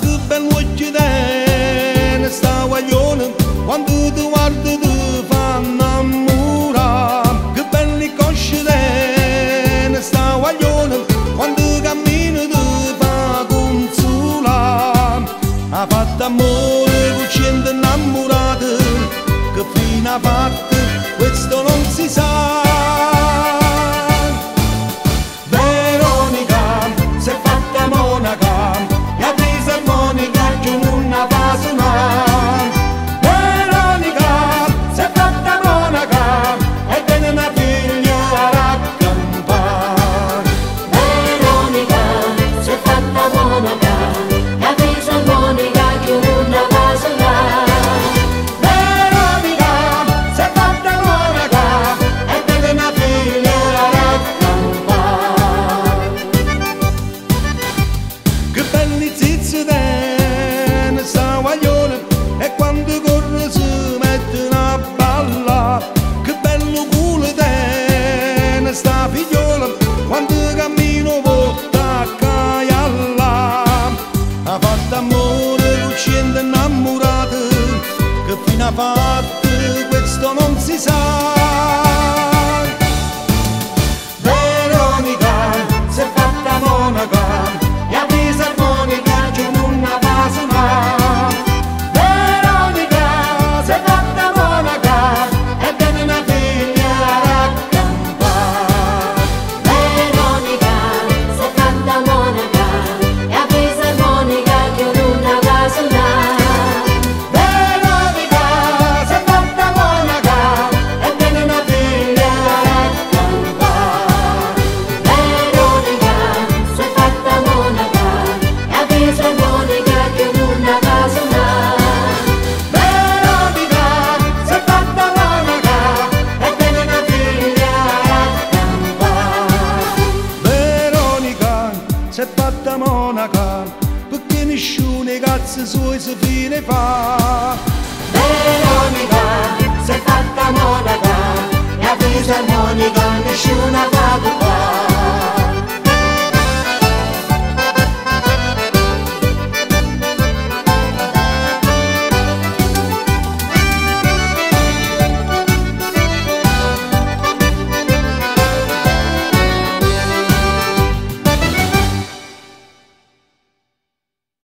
Che bel voglio te sta guaglione Quando ti guardi ti fa innamorare Che belli cosci te ne sta guaglione Quando cammini ti fa consolare Ha fatto amore con gente innamorate Che fino a parte questo chi n'ha fatto questo non si sa. Monaca, perché nessuno cazzo suoi si fine fa. Veronica, sei fatta monaca, la fisarmonica nessuno fa.